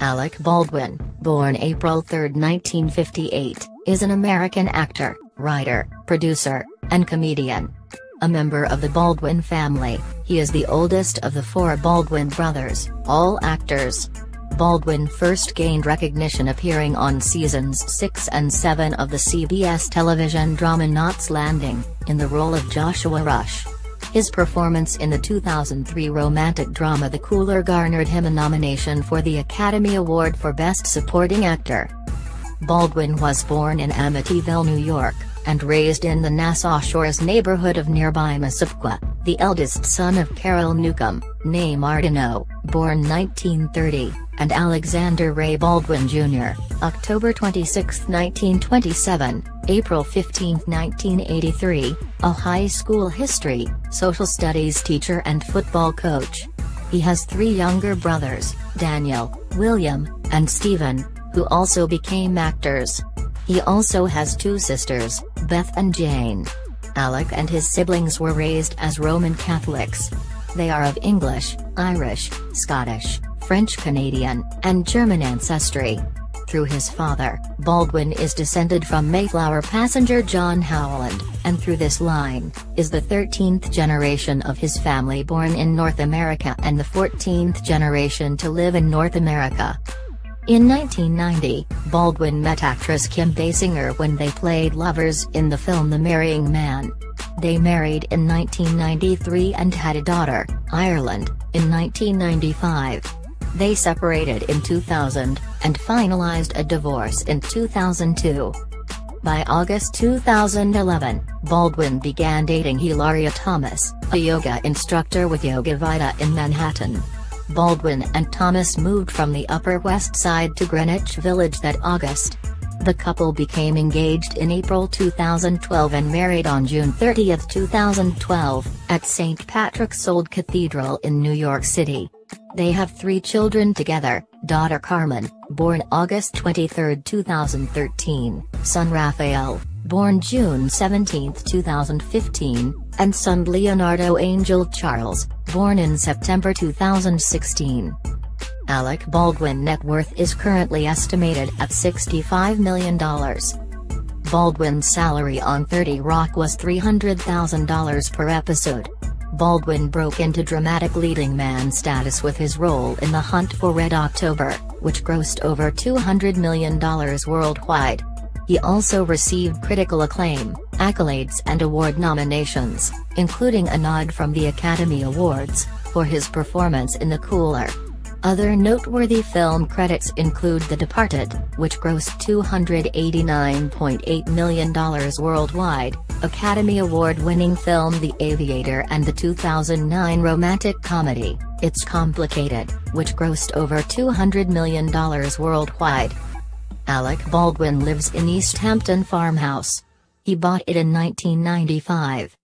Alec Baldwin, born April 3, 1958, is an American actor, writer, producer, and comedian. A member of the Baldwin family, he is the oldest of the four Baldwin brothers, all actors. Baldwin first gained recognition appearing on seasons 6 and 7 of the CBS television drama Knots Landing, in the role of Joshua Rush. His performance in the 2003 romantic drama The Cooler garnered him a nomination for the Academy Award for Best Supporting Actor. Baldwin was born in Amityville, New York, and raised in the Nassau Shores neighborhood of nearby Massapequa, the eldest son of Carol Newcomb, née Martineau, born 1930, and Alexander Ray Baldwin Jr., October 26, 1927, April 15, 1983, a high school history, social studies teacher and football coach. He has three younger brothers, Daniel, William, and Stephen, who also became actors. He also has two sisters, Beth and Jane. Alec and his siblings were raised as Roman Catholics. They are of English, Irish, Scottish, French Canadian, and German ancestry. Through his father, Baldwin is descended from Mayflower passenger John Howland, and through this line, is the 13th generation of his family born in North America and the 14th generation to live in North America. In 1990, Baldwin met actress Kim Basinger when they played lovers in the film The Marrying Man. They married in 1993 and had a daughter, Ireland, in 1995. They separated in 2000, and finalized a divorce in 2002. By August 2011, Baldwin began dating Hilaria Thomas, a yoga instructor with Yoga Vida in Manhattan. Baldwin and Thomas moved from the Upper West Side to Greenwich Village that August. The couple became engaged in April 2012 and married on June 30, 2012, at St. Patrick's Old Cathedral in New York City. They have three children together, daughter Carmen, born August 23, 2013, son Raphael, born June 17, 2015, and son Leonardo Angel Charles, born in September 2016. Alec Baldwin net worth is currently estimated at $65 million. Baldwin's salary on 30 Rock was $300,000 per episode. Baldwin broke into dramatic leading man status with his role in The Hunt for Red October, which grossed over $200 million worldwide. He also received critical acclaim, accolades and award nominations, including a nod from the Academy Awards, for his performance in The Cooler. Other noteworthy film credits include The Departed, which grossed $289.8 million worldwide, Academy Award-winning film The Aviator and the 2009 romantic comedy, It's Complicated, which grossed over $200 million worldwide. Alec Baldwin lives in East Hampton Farmhouse. He bought it in 1995.